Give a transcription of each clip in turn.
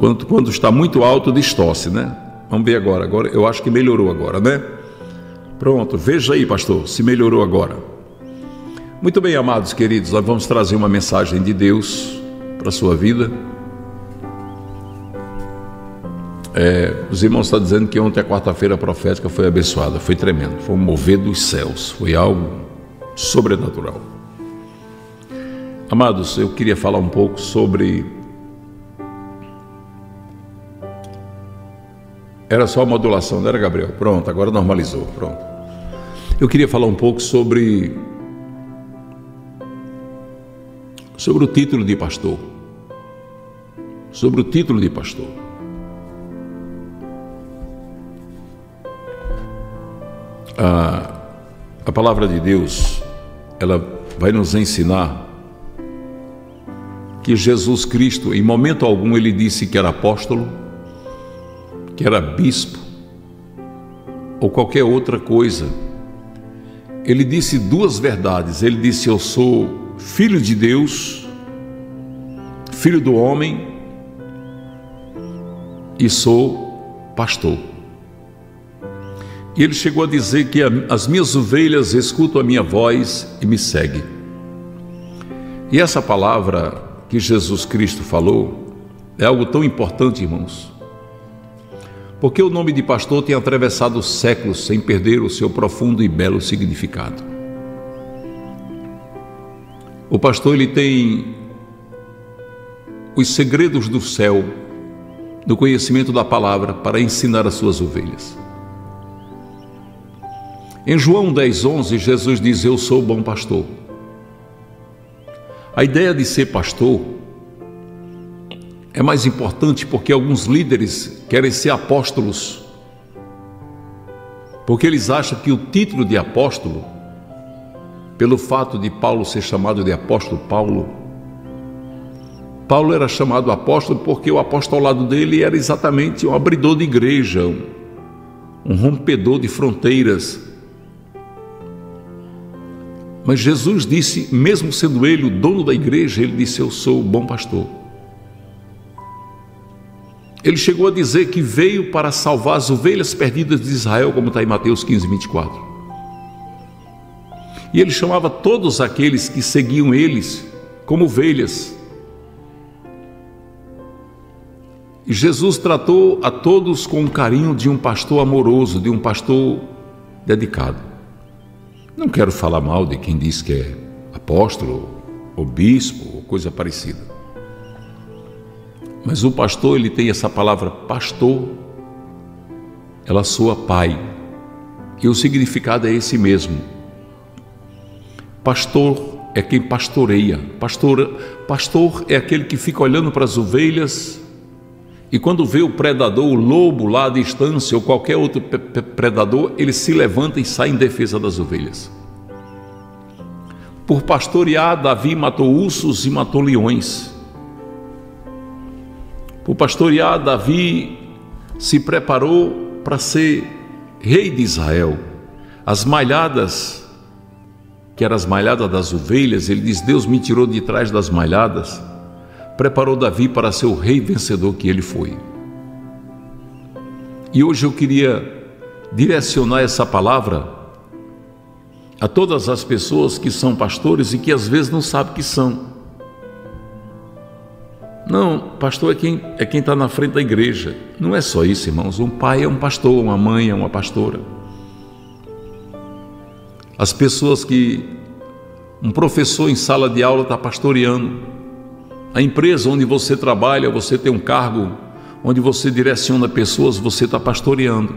Quando, quando está muito alto, distorce, né? Vamos ver agora. Agora eu acho que melhorou agora, né? Pronto, veja aí, pastor, se melhorou agora. Muito bem, amados queridos, nós vamos trazer uma mensagem de Deus para a sua vida. É, os irmãos estão dizendo que ontem a quarta-feira profética foi abençoada, foi tremendo, foi um mover dos céus, foi algo sobrenatural. Amados, eu queria falar um pouco sobre. Era só modulação, não era, Gabriel? Pronto, agora normalizou, pronto. Eu queria falar um pouco sobre. sobre o título de pastor. Sobre o título de pastor. a, a palavra de Deus, ela vai nos ensinar que Jesus Cristo, em momento algum, ele disse que era apóstolo, que era bispo ou qualquer outra coisa. Ele disse duas verdades. Ele disse: Eu sou filho de Deus, filho do homem e sou pastor. E ele chegou a dizer que as minhas ovelhas escutam a minha voz e me seguem. E essa palavra que Jesus Cristo falou é algo tão importante, irmãos. Porque o nome de pastor tem atravessado séculos sem perder o seu profundo e belo significado. O pastor ele tem os segredos do céu, do conhecimento da palavra para ensinar as suas ovelhas. Em João 10,11, Jesus diz: Eu sou o bom pastor. A ideia de ser pastor é mais importante porque alguns líderes querem ser apóstolos, porque eles acham que o título de apóstolo, pelo fato de Paulo ser chamado de apóstolo Paulo, Paulo era chamado apóstolo porque o apóstolo ao lado dele era exatamente um abridor de igreja, um rompedor de fronteiras mas Jesus disse, mesmo sendo ele o dono da igreja, ele disse: Eu sou o bom pastor. Ele chegou a dizer que veio para salvar as ovelhas perdidas de Israel, como está em Mateus 15, 24. E ele chamava todos aqueles que seguiam eles como ovelhas. E Jesus tratou a todos com o carinho de um pastor amoroso, de um pastor dedicado. Não quero falar mal de quem diz que é apóstolo ou bispo ou coisa parecida. Mas o pastor, ele tem essa palavra pastor, ela soa pai. E o significado é esse mesmo. Pastor é quem pastoreia. Pastor, pastor é aquele que fica olhando para as ovelhas e quando vê o predador, o lobo lá à distância ou qualquer outro predador, ele se levanta e sai em defesa das ovelhas. Por pastorear, Davi matou ursos e matou leões. Por pastorear, Davi se preparou para ser rei de Israel. As malhadas, que eram as malhadas das ovelhas, ele diz: Deus me tirou de trás das malhadas preparou Davi para ser o rei vencedor que ele foi. E hoje eu queria direcionar essa palavra a todas as pessoas que são pastores e que às vezes não sabem que são. Não, pastor é quem é quem está na frente da igreja. Não é só isso, irmãos. Um pai é um pastor, uma mãe é uma pastora. As pessoas que um professor em sala de aula está pastoreando, a empresa onde você trabalha, você tem um cargo onde você direciona pessoas, você está pastoreando.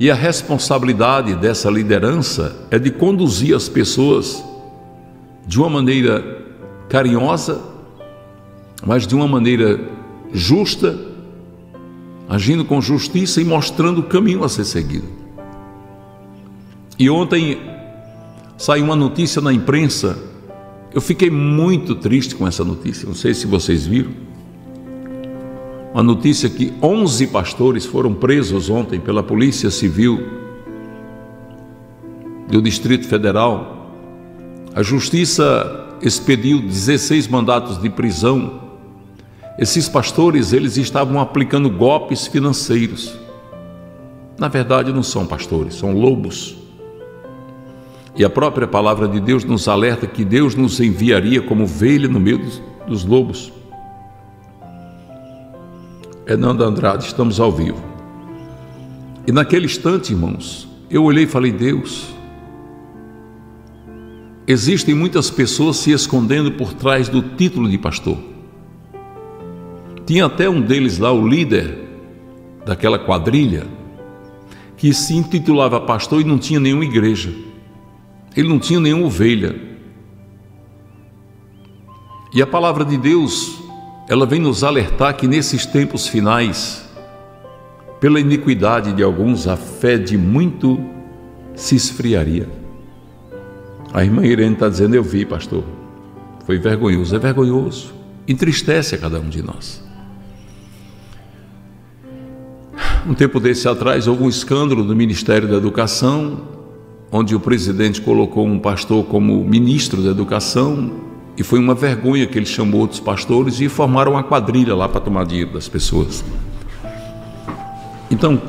E a responsabilidade dessa liderança é de conduzir as pessoas de uma maneira carinhosa, mas de uma maneira justa, agindo com justiça e mostrando o caminho a ser seguido. E ontem saiu uma notícia na imprensa eu fiquei muito triste com essa notícia, não sei se vocês viram. Uma notícia que 11 pastores foram presos ontem pela Polícia Civil do Distrito Federal. A Justiça expediu 16 mandatos de prisão Esses pastores, eles estavam aplicando golpes financeiros. Na verdade, não são pastores, são lobos. E a própria palavra de Deus nos alerta que Deus nos enviaria como ovelha no meio dos, dos lobos. Hernando Andrade, estamos ao vivo. E naquele instante, irmãos, eu olhei e falei: Deus, existem muitas pessoas se escondendo por trás do título de pastor. Tinha até um deles lá, o líder daquela quadrilha, que se intitulava pastor e não tinha nenhuma igreja. Ele não tinha nenhuma ovelha. E a palavra de Deus, ela vem nos alertar que nesses tempos finais, pela iniquidade de alguns, a fé de muito se esfriaria. A irmã Irene está dizendo: Eu vi, pastor. Foi vergonhoso. É vergonhoso. Entristece a cada um de nós. Um tempo desse atrás houve um escândalo do Ministério da Educação onde o presidente colocou um pastor como ministro da educação e foi uma vergonha que ele chamou outros pastores e formaram uma quadrilha lá para tomar dinheiro das pessoas. Então,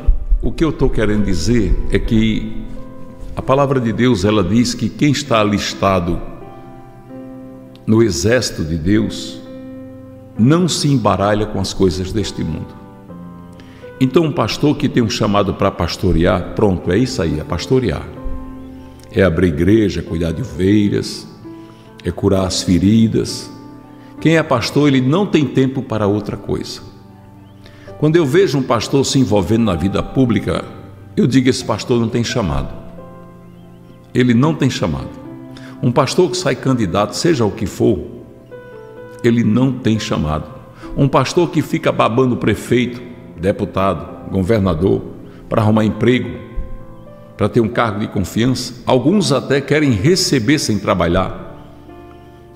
o que eu estou querendo dizer é que a palavra de Deus ela diz que quem está alistado no exército de Deus não se embaralha com as coisas deste mundo. Então, um pastor que tem um chamado para pastorear, pronto, é isso aí, é pastorear é abrir igreja, cuidar de ovelhas, é curar as feridas. Quem é pastor, ele não tem tempo para outra coisa. Quando eu vejo um pastor se envolvendo na vida pública, eu digo: esse pastor não tem chamado. Ele não tem chamado. Um pastor que sai candidato, seja o que for, ele não tem chamado. Um pastor que fica babando prefeito, deputado, governador, para arrumar emprego, para ter um cargo de confiança. Alguns até querem receber sem trabalhar,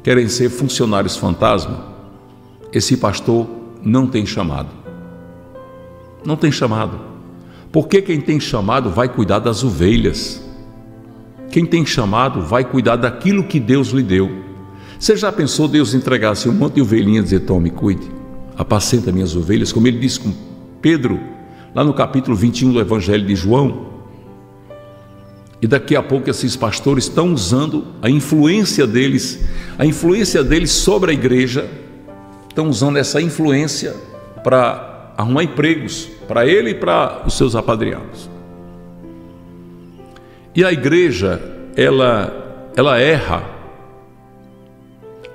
querem ser funcionários fantasma. Esse pastor não tem chamado. Não tem chamado. Porque quem tem chamado vai cuidar das ovelhas. Quem tem chamado vai cuidar daquilo que Deus lhe deu. Você já pensou Deus entregasse um monte de ovelhinhas e dizer: Tome, cuide, apacenta minhas ovelhas, como ele disse com Pedro, lá no capítulo 21 do Evangelho de João. E daqui a pouco esses pastores estão usando a influência deles, a influência deles sobre a igreja, estão usando essa influência para arrumar empregos para ele e para os seus apadrinhados. E a igreja, ela, ela erra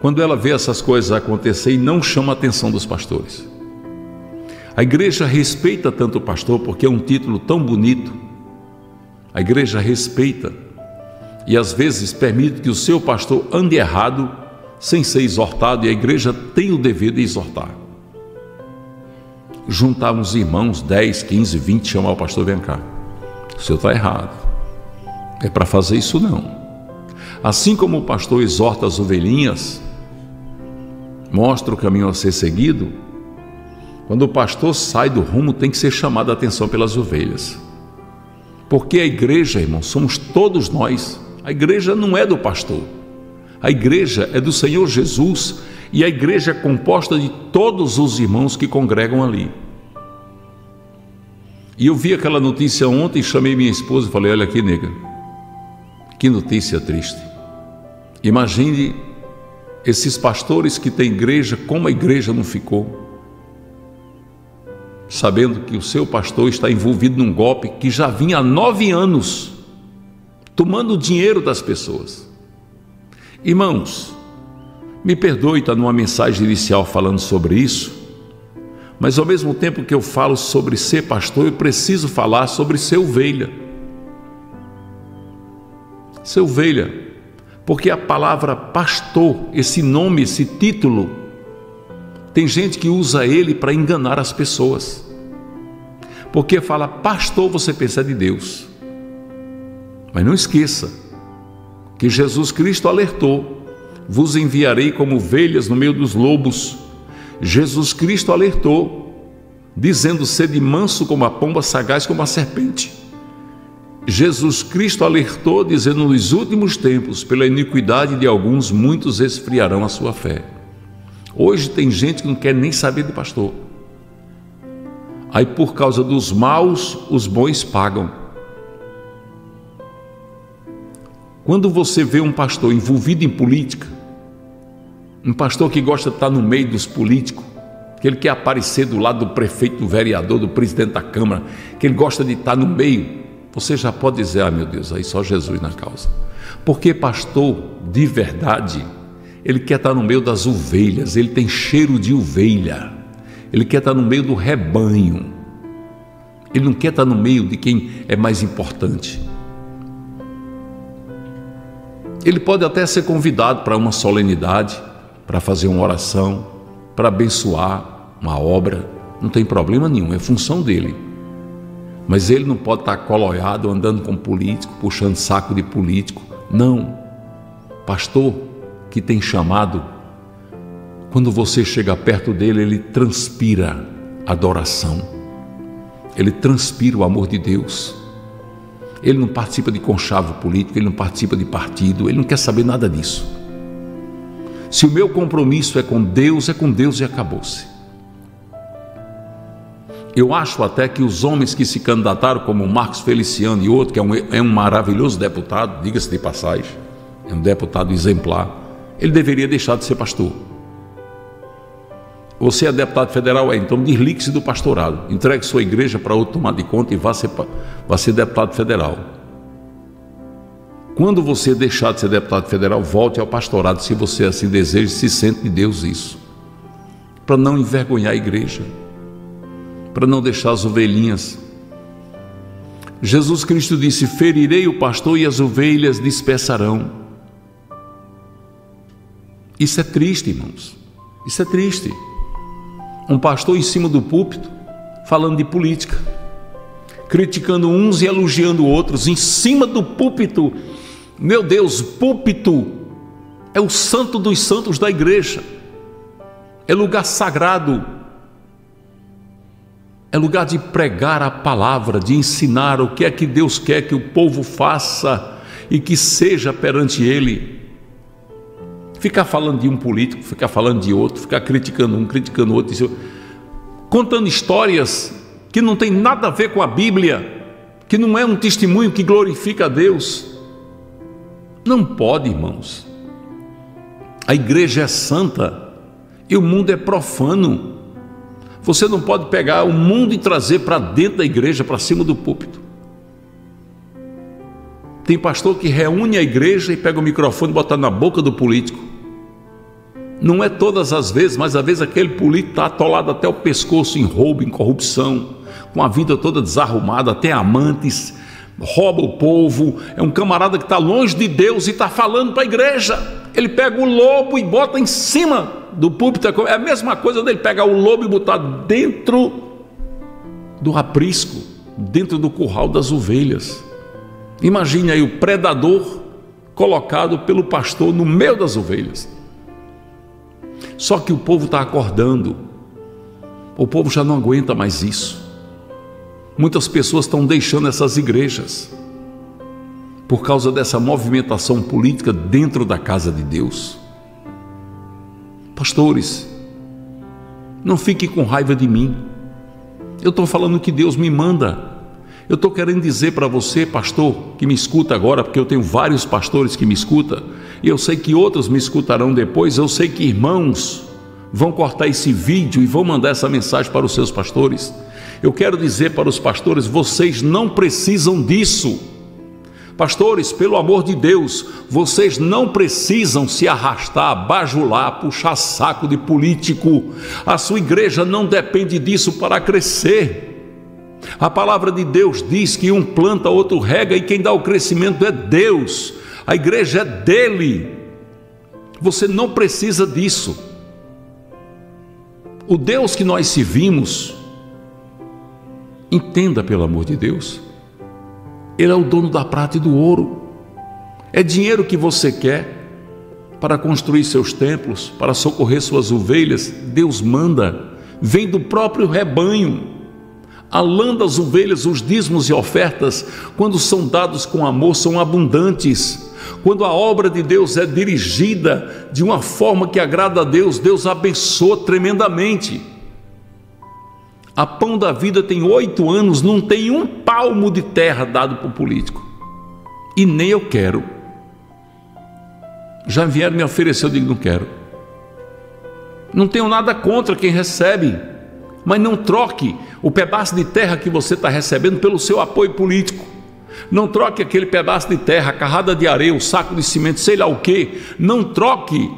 quando ela vê essas coisas acontecer e não chama a atenção dos pastores. A igreja respeita tanto o pastor porque é um título tão bonito a igreja respeita e às vezes permite que o seu pastor ande errado sem ser exortado, e a igreja tem o dever de exortar. Juntar uns irmãos, 10, 15, 20, chamar o pastor, vem cá. O senhor está errado. É para fazer isso não. Assim como o pastor exorta as ovelhinhas, mostra o caminho a ser seguido, quando o pastor sai do rumo, tem que ser chamado a atenção pelas ovelhas. Porque a igreja, irmão, somos todos nós. A igreja não é do pastor. A igreja é do Senhor Jesus e a igreja é composta de todos os irmãos que congregam ali. E eu vi aquela notícia ontem, chamei minha esposa e falei: Olha aqui, nega, que notícia triste. Imagine esses pastores que têm igreja, como a igreja não ficou sabendo que o seu pastor está envolvido num golpe que já vinha há nove anos, tomando o dinheiro das pessoas. Irmãos, me perdoe estar numa mensagem inicial falando sobre isso, mas ao mesmo tempo que eu falo sobre ser pastor, eu preciso falar sobre ser ovelha. Ser ovelha, porque a palavra pastor, esse nome, esse título, tem gente que usa ele para enganar as pessoas. Porque fala pastor, você pensa de Deus. Mas não esqueça que Jesus Cristo alertou: vos enviarei como ovelhas no meio dos lobos. Jesus Cristo alertou, dizendo: sede manso como a pomba, sagaz como a serpente. Jesus Cristo alertou, dizendo: nos últimos tempos, pela iniquidade de alguns, muitos esfriarão a sua fé. Hoje tem gente que não quer nem saber de pastor. Aí por causa dos maus, os bons pagam. Quando você vê um pastor envolvido em política, um pastor que gosta de estar no meio dos políticos, que ele quer aparecer do lado do prefeito, do vereador, do presidente da Câmara, que ele gosta de estar no meio, você já pode dizer: ah, meu Deus, aí só Jesus na causa. Porque pastor de verdade, ele quer estar no meio das ovelhas, ele tem cheiro de ovelha, ele quer estar no meio do rebanho, ele não quer estar no meio de quem é mais importante. Ele pode até ser convidado para uma solenidade, para fazer uma oração, para abençoar uma obra, não tem problema nenhum, é função dele. Mas ele não pode estar coloiado andando com político, puxando saco de político. Não. Pastor, que tem chamado, quando você chega perto dele, ele transpira adoração, ele transpira o amor de Deus. Ele não participa de conchavo político, ele não participa de partido, ele não quer saber nada disso. Se o meu compromisso é com Deus, é com Deus e acabou-se. Eu acho até que os homens que se candidataram, como Marcos Feliciano e outro, que é um, é um maravilhoso deputado, diga-se de passagem, é um deputado exemplar, ele deveria deixar de ser pastor. Você é deputado federal, é, então desligue-se do pastorado, entregue sua igreja para outro tomar de conta e vá ser, vá ser deputado federal. Quando você deixar de ser deputado federal, volte ao pastorado, se você assim deseja, se sente de Deus isso, para não envergonhar a igreja, para não deixar as ovelhinhas. Jesus Cristo disse: Ferirei o pastor e as ovelhas dispersarão. Isso é triste, irmãos. Isso é triste. Um pastor em cima do púlpito falando de política, criticando uns e elogiando outros em cima do púlpito. Meu Deus, púlpito é o santo dos santos da igreja. É lugar sagrado. É lugar de pregar a palavra, de ensinar o que é que Deus quer que o povo faça e que seja perante ele. Ficar falando de um político, ficar falando de outro, ficar criticando um, criticando outro, contando histórias que não tem nada a ver com a Bíblia, que não é um testemunho que glorifica a Deus. Não pode, irmãos. A igreja é santa e o mundo é profano. Você não pode pegar o mundo e trazer para dentro da igreja, para cima do púlpito. Tem pastor que reúne a igreja e pega o microfone e bota na boca do político. Não é todas as vezes, mas às vezes aquele político está atolado até o pescoço em roubo, em corrupção, com a vida toda desarrumada, até amantes, rouba o povo. É um camarada que está longe de Deus e está falando para a igreja. Ele pega o lobo e bota em cima do púlpito. É a mesma coisa dele pegar o lobo e botar dentro do aprisco, dentro do curral das ovelhas. Imagine aí o predador colocado pelo pastor no meio das ovelhas. Só que o povo está acordando, o povo já não aguenta mais isso. Muitas pessoas estão deixando essas igrejas por causa dessa movimentação política dentro da casa de Deus. Pastores, não fiquem com raiva de mim. Eu estou falando que Deus me manda. Eu estou querendo dizer para você, pastor, que me escuta agora, porque eu tenho vários pastores que me escutam, e eu sei que outros me escutarão depois. Eu sei que irmãos vão cortar esse vídeo e vão mandar essa mensagem para os seus pastores. Eu quero dizer para os pastores: vocês não precisam disso. Pastores, pelo amor de Deus, vocês não precisam se arrastar, bajular, puxar saco de político. A sua igreja não depende disso para crescer. A palavra de Deus diz que um planta, outro rega e quem dá o crescimento é Deus. A igreja é dele. Você não precisa disso. O Deus que nós servimos, entenda pelo amor de Deus, Ele é o dono da prata e do ouro. É dinheiro que você quer para construir seus templos, para socorrer suas ovelhas, Deus manda, vem do próprio rebanho. A lã das ovelhas, os dízimos e ofertas, quando são dados com amor, são abundantes. Quando a obra de Deus é dirigida de uma forma que agrada a Deus, Deus abençoa tremendamente. A Pão da Vida tem oito anos, não tem um palmo de terra dado para o político. E nem eu quero. Já vieram me oferecer, eu digo, não quero. Não tenho nada contra quem recebe, mas não troque o pedaço de terra que você está recebendo pelo seu apoio político. Não troque aquele pedaço de terra, carrada de areia, o saco de cimento, sei lá o que. Não troque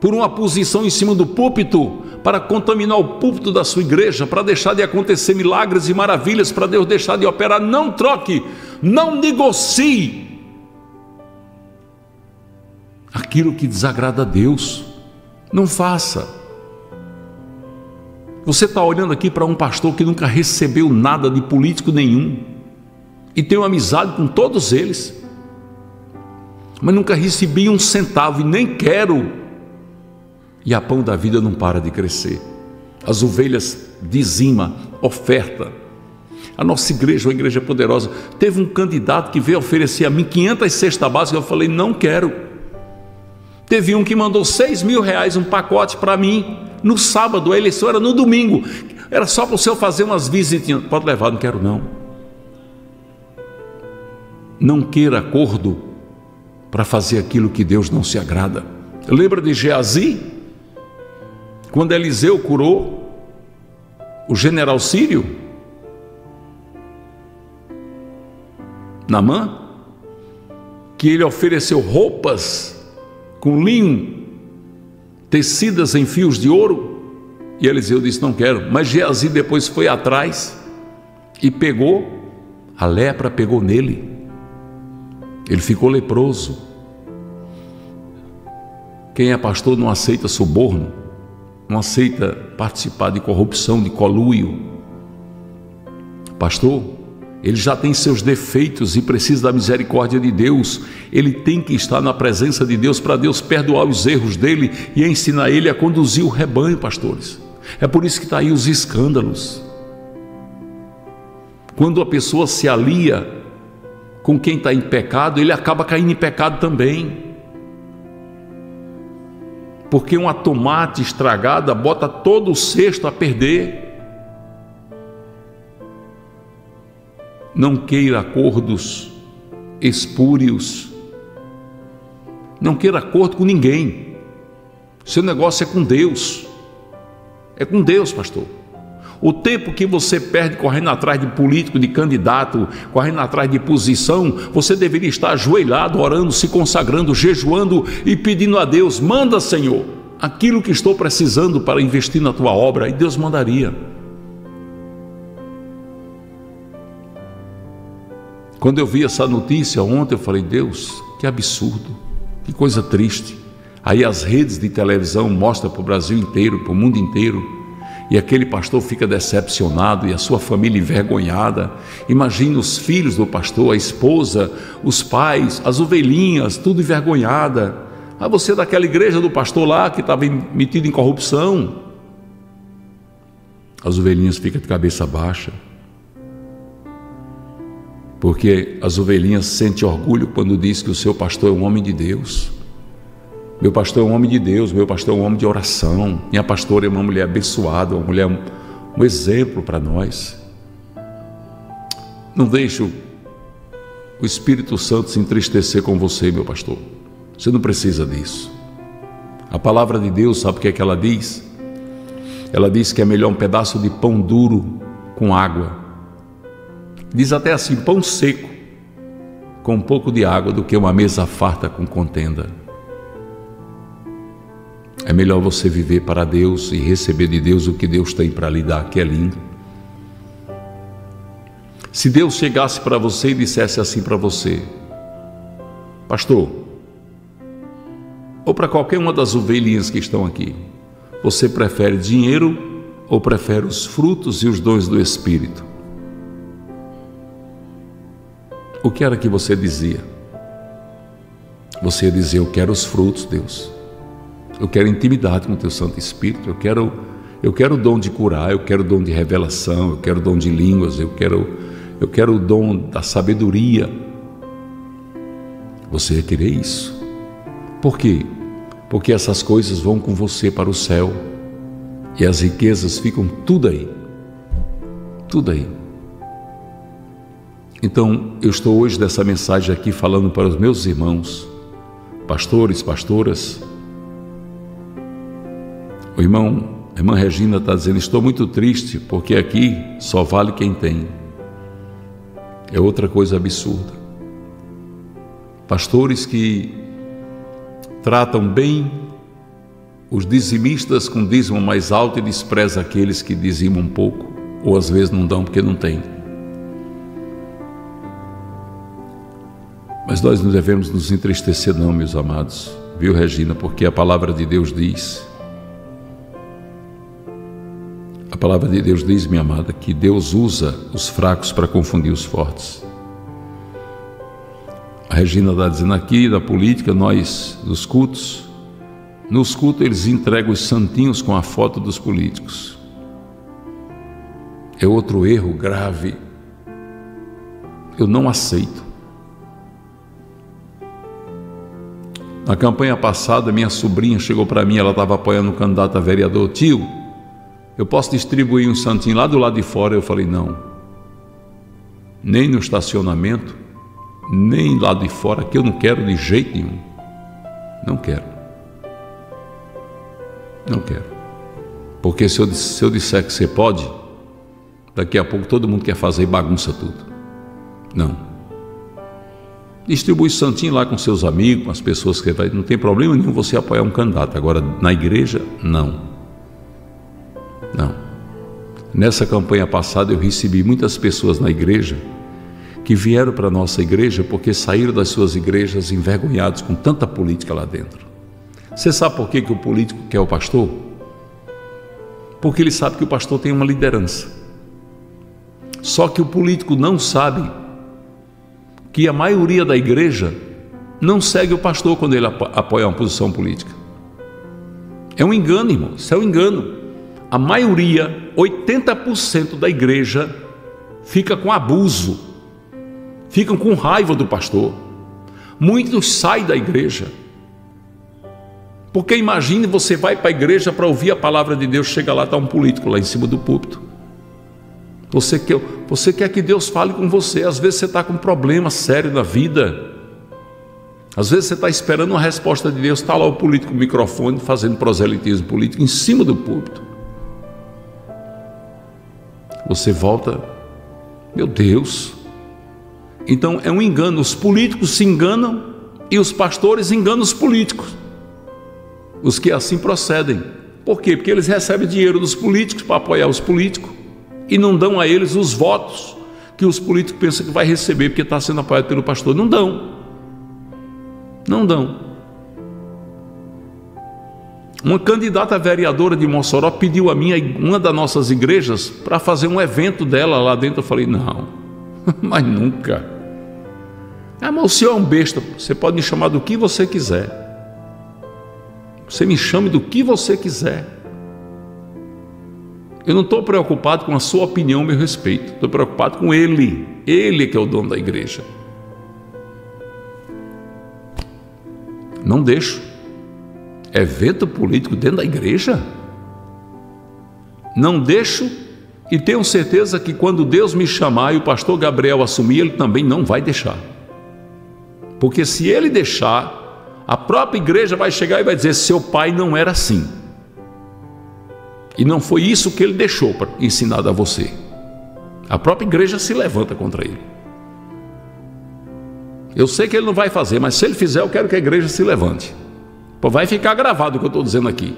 por uma posição em cima do púlpito para contaminar o púlpito da sua igreja, para deixar de acontecer milagres e maravilhas, para Deus deixar de operar. Não troque, não negocie aquilo que desagrada a Deus. Não faça. Você está olhando aqui para um pastor que nunca recebeu nada de político nenhum e tenho amizade com todos eles, mas nunca recebi um centavo e nem quero. E a pão da vida não para de crescer. As ovelhas dizima, oferta. A nossa igreja, uma igreja poderosa, teve um candidato que veio oferecer a mim 500 cestas básicas. Eu falei, não quero. Teve um que mandou 6 mil reais, um pacote para mim, no sábado, a eleição era no domingo. Era só para o senhor fazer umas visitinhas. Pode levar, não quero não não queira acordo para fazer aquilo que Deus não se agrada. Lembra de Geazi? Quando Eliseu curou o general sírio? Namã? Que ele ofereceu roupas com linho tecidas em fios de ouro? E Eliseu disse: Não quero. Mas Geazi depois foi atrás e pegou, a lepra pegou nele ele ficou leproso. Quem é pastor não aceita suborno, não aceita participar de corrupção, de coluio. Pastor, ele já tem seus defeitos e precisa da misericórdia de Deus. Ele tem que estar na presença de Deus para Deus perdoar os erros dele e ensinar ele a conduzir o rebanho, pastores. É por isso que está aí os escândalos. Quando a pessoa se alia com quem está em pecado, ele acaba caindo em pecado também. Porque uma tomate estragada bota todo o cesto a perder. Não queira acordos espúrios. Não queira acordo com ninguém. Seu negócio é com Deus. É com Deus, pastor. O tempo que você perde correndo atrás de político, de candidato, correndo atrás de posição, você deveria estar ajoelhado, orando, se consagrando, jejuando e pedindo a Deus: manda, Senhor, aquilo que estou precisando para investir na tua obra, e Deus mandaria. Quando eu vi essa notícia ontem, eu falei: Deus, que absurdo, que coisa triste. Aí as redes de televisão mostram para o Brasil inteiro, para o mundo inteiro e aquele pastor fica decepcionado e a sua família envergonhada. Imagina os filhos do pastor, a esposa, os pais, as ovelhinhas, tudo envergonhada. Ah, você é daquela igreja do pastor lá que estava metido em corrupção. As ovelhinhas ficam de cabeça baixa. Porque as ovelhinhas sentem orgulho quando diz que o seu pastor é um homem de Deus. Meu pastor é um homem de Deus, meu pastor é um homem de oração, minha pastora é uma mulher abençoada, uma mulher, um exemplo para nós. Não deixe o Espírito Santo se entristecer com você, meu pastor. Você não precisa disso. A palavra de Deus, sabe o que é que ela diz? Ela diz que é melhor um pedaço de pão duro com água. Diz até assim: pão seco com um pouco de água do que uma mesa farta com contenda. É melhor você viver para Deus e receber de Deus o que Deus tem para lhe dar, que é lindo. Se Deus chegasse para você e dissesse assim para você, pastor, ou para qualquer uma das ovelhinhas que estão aqui, você prefere dinheiro ou prefere os frutos e os dons do Espírito? O que era que você dizia? Você ia dizer: Eu quero os frutos, Deus. Eu quero intimidade com o teu Santo Espírito. Eu quero, eu quero o dom de curar. Eu quero o dom de revelação. Eu quero o dom de línguas. Eu quero, eu quero o dom da sabedoria. Você ia querer isso. Por quê? Porque essas coisas vão com você para o céu e as riquezas ficam tudo aí. Tudo aí. Então, eu estou hoje dessa mensagem aqui falando para os meus irmãos, pastores, pastoras. O irmão, a irmã Regina está dizendo: Estou muito triste porque aqui só vale quem tem. É outra coisa absurda. Pastores que tratam bem os dizimistas com dízimo mais alto e despreza aqueles que dizimam um pouco, ou às vezes não dão porque não tem. Mas nós não devemos nos entristecer, não, meus amados, viu, Regina? Porque a palavra de Deus diz. Palavra de Deus diz, minha amada, que Deus usa os fracos para confundir os fortes. A Regina está dizendo aqui, da política, nós, dos cultos, nos cultos eles entregam os santinhos com a foto dos políticos. É outro erro grave. Eu não aceito. Na campanha passada, minha sobrinha chegou para mim, ela estava apoiando o candidato a vereador. Tio, eu posso distribuir um santinho lá do lado de fora? Eu falei, não. Nem no estacionamento, nem lá de fora, que eu não quero de jeito nenhum. Não quero. Não quero. Porque se eu, se eu disser que você pode, daqui a pouco todo mundo quer fazer bagunça tudo. Não. Distribui santinho lá com seus amigos, com as pessoas que vai. Não tem problema nenhum você apoiar um candidato. Agora, na igreja, não. Não. Nessa campanha passada eu recebi muitas pessoas na igreja que vieram para a nossa igreja porque saíram das suas igrejas envergonhados com tanta política lá dentro. Você sabe por que, que o político quer o pastor? Porque ele sabe que o pastor tem uma liderança. Só que o político não sabe que a maioria da igreja não segue o pastor quando ele apoia uma posição política. É um engano, irmão, isso é um engano. A maioria, 80% da igreja, fica com abuso, ficam com raiva do pastor. Muitos saem da igreja. Porque imagine você vai para a igreja para ouvir a palavra de Deus, chega lá, está um político lá em cima do púlpito. Você quer, você quer que Deus fale com você. Às vezes você está com um problema sério na vida. Às vezes você está esperando uma resposta de Deus. Está lá o político com o microfone fazendo proselitismo político em cima do púlpito. Você volta, meu Deus. Então é um engano. Os políticos se enganam e os pastores enganam os políticos. Os que assim procedem. Por quê? Porque eles recebem dinheiro dos políticos para apoiar os políticos e não dão a eles os votos que os políticos pensam que vai receber porque está sendo apoiado pelo pastor. Não dão. Não dão. Uma candidata vereadora de Mossoró pediu a mim, uma das nossas igrejas, para fazer um evento dela lá dentro. Eu falei, não, mas nunca. Ah, mas o senhor é um besta, você pode me chamar do que você quiser. Você me chame do que você quiser. Eu não estou preocupado com a sua opinião, meu respeito. Estou preocupado com Ele. Ele que é o dono da igreja. Não deixo. Evento político dentro da igreja? Não deixo e tenho certeza que quando Deus me chamar e o pastor Gabriel assumir, ele também não vai deixar. Porque se ele deixar, a própria igreja vai chegar e vai dizer: seu pai não era assim. E não foi isso que ele deixou para ensinar a você. A própria igreja se levanta contra ele. Eu sei que ele não vai fazer, mas se ele fizer, eu quero que a igreja se levante. Vai ficar gravado o que eu estou dizendo aqui.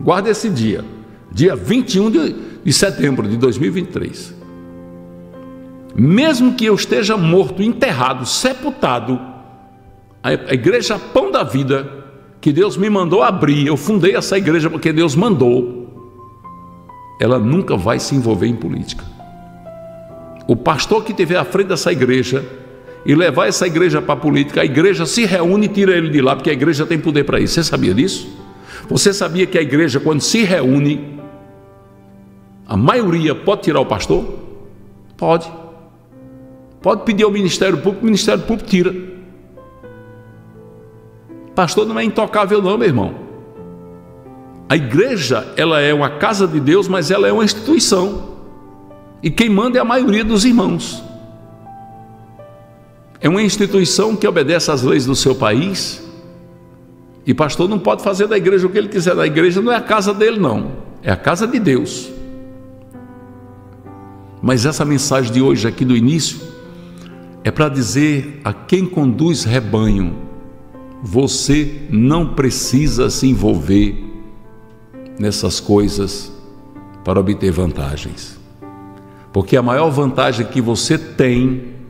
Guarda esse dia, dia 21 de, de setembro de 2023. Mesmo que eu esteja morto, enterrado, sepultado, a igreja Pão da Vida, que Deus me mandou abrir, eu fundei essa igreja porque Deus mandou ela nunca vai se envolver em política. O pastor que estiver à frente dessa igreja e levar essa igreja para a política, a igreja se reúne e tira ele de lá, porque a igreja tem poder para isso. Você sabia disso? Você sabia que a igreja, quando se reúne, a maioria pode tirar o pastor? Pode. Pode pedir ao Ministério Público, o Ministério Público tira. Pastor não é intocável não, meu irmão. A igreja, ela é uma casa de Deus, mas ela é uma instituição. E quem manda é a maioria dos irmãos. É uma instituição que obedece às leis do seu país. E pastor não pode fazer da igreja o que ele quiser. Da igreja não é a casa dele, não. É a casa de Deus. Mas essa mensagem de hoje, aqui do início, é para dizer a quem conduz rebanho: você não precisa se envolver nessas coisas para obter vantagens. Porque a maior vantagem que você tem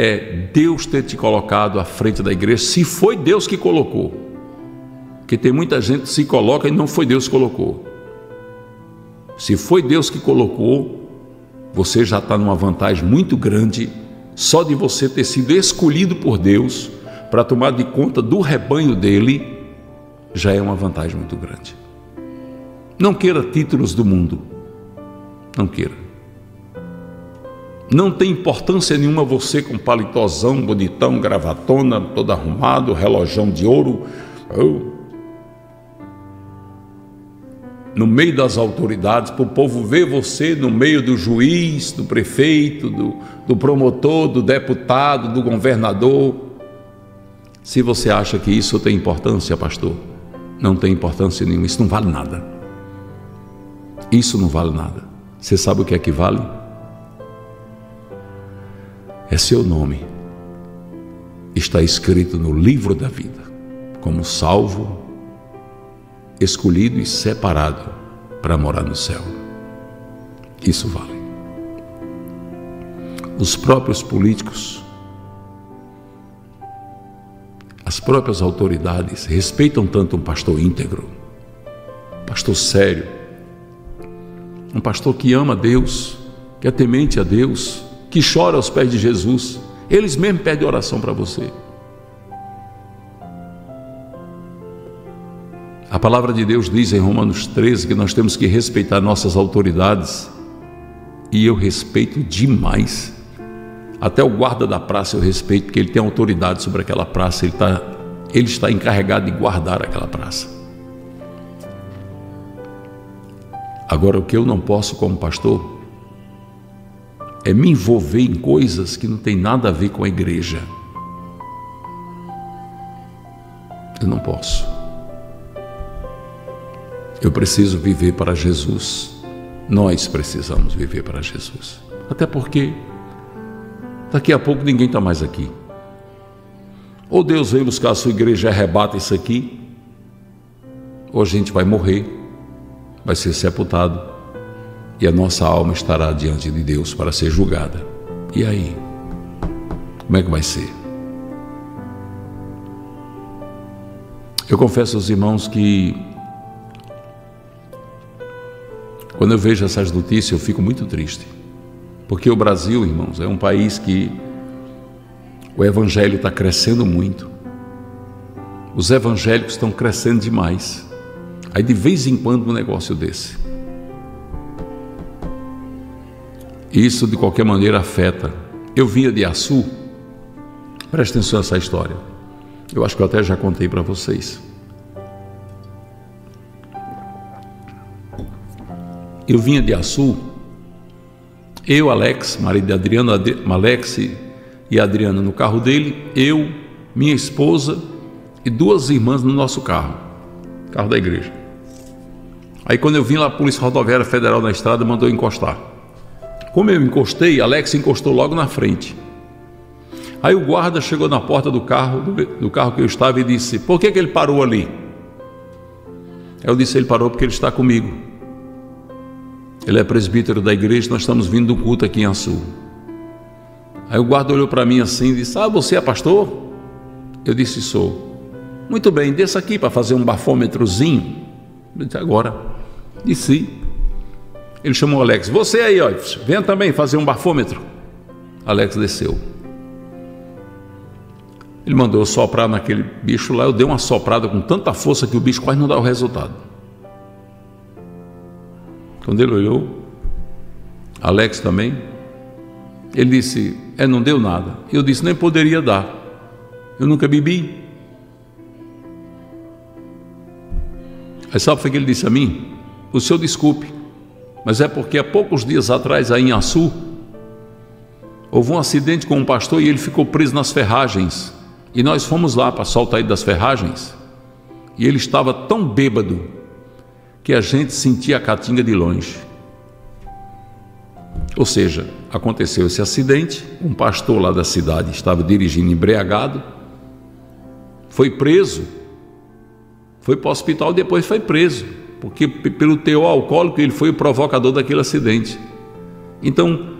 é Deus ter te colocado à frente da igreja, se foi Deus que colocou. Porque tem muita gente que se coloca e não foi Deus que colocou. Se foi Deus que colocou, você já está numa vantagem muito grande só de você ter sido escolhido por Deus para tomar de conta do rebanho dele, já é uma vantagem muito grande. Não queira títulos do mundo. Não queira. Não tem importância nenhuma você com palitozão, bonitão, gravatona, todo arrumado, relojão de ouro. Oh. No meio das autoridades, para o povo ver você no meio do juiz, do prefeito, do, do promotor, do deputado, do governador. Se você acha que isso tem importância, pastor, não tem importância nenhuma, isso não vale nada. Isso não vale nada. Você sabe o que é que vale? É seu nome. Está escrito no livro da vida, como salvo, escolhido e separado para morar no céu. Isso vale. Os próprios políticos, as próprias autoridades respeitam tanto um pastor íntegro, pastor sério, um pastor que ama Deus, que é temente a Deus, que chora aos pés de Jesus. Eles mesmos pedem oração para você. A palavra de Deus diz em Romanos 13 que nós temos que respeitar nossas autoridades. E eu respeito demais. Até o guarda da praça eu respeito, porque ele tem autoridade sobre aquela praça, ele, tá, ele está encarregado de guardar aquela praça. Agora, o que eu não posso como pastor é me envolver em coisas que não tem nada a ver com a igreja. Eu não posso. Eu preciso viver para Jesus. Nós precisamos viver para Jesus. Até porque daqui a pouco ninguém está mais aqui. Ou Deus vem buscar a sua igreja e arrebata isso aqui, ou a gente vai morrer vai ser sepultado e a nossa alma estará diante de Deus para ser julgada. E aí? Como é que vai ser? Eu confesso aos irmãos que quando eu vejo essas notícias eu fico muito triste. Porque o Brasil, irmãos, é um país que o evangelho está crescendo muito. Os evangélicos estão crescendo demais. Aí de vez em quando um negócio desse. Isso de qualquer maneira afeta. Eu vinha de Açu, presta atenção nessa história. Eu acho que eu até já contei para vocês. Eu vinha de Açu, eu, Alex, marido de Adriano, Alex e Adriana no carro dele, eu, minha esposa e duas irmãs no nosso carro, carro da igreja. Aí quando eu vim lá, a Polícia Rodoviária Federal na estrada mandou encostar. Como eu encostei, Alex encostou logo na frente. Aí o guarda chegou na porta do carro, do, do carro que eu estava e disse: Por que, que ele parou ali? Eu disse: Ele parou porque ele está comigo. Ele é presbítero da igreja, nós estamos vindo do culto aqui em Açu. Aí o guarda olhou para mim assim e disse: Ah, você é pastor? Eu disse: Sou. Muito bem, desça aqui para fazer um bafômetrozinho. Eu disse: Agora. Ele chamou Alex, você aí, ó, venha também fazer um bafômetro. Alex desceu. Ele mandou eu soprar naquele bicho lá, eu dei uma soprada com tanta força que o bicho quase não dá o resultado. Quando ele olhou, Alex também, ele disse, é, não deu nada. Eu disse, nem poderia dar. Eu nunca bebi. Aí sabe o que ele disse a mim? O senhor desculpe, mas é porque há poucos dias atrás, aí em Açu, houve um acidente com um pastor e ele ficou preso nas ferragens. E nós fomos lá para soltar ele das ferragens. E ele estava tão bêbado que a gente sentia a caatinga de longe. Ou seja, aconteceu esse acidente, um pastor lá da cidade estava dirigindo embriagado, foi preso, foi para o hospital e depois foi preso, porque pelo teor alcoólico ele foi o provocador daquele acidente. Então,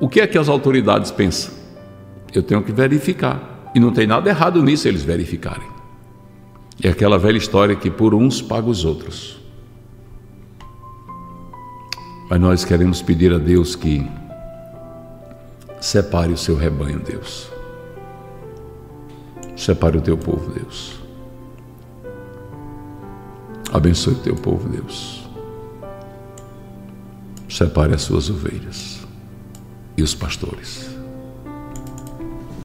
o que é que as autoridades pensam? Eu tenho que verificar. E não tem nada errado nisso eles verificarem. É aquela velha história que por uns paga os outros. Mas nós queremos pedir a Deus que separe o seu rebanho, Deus. Separe o teu povo, Deus. Abençoe o teu povo, Deus. Separe as suas ovelhas e os pastores.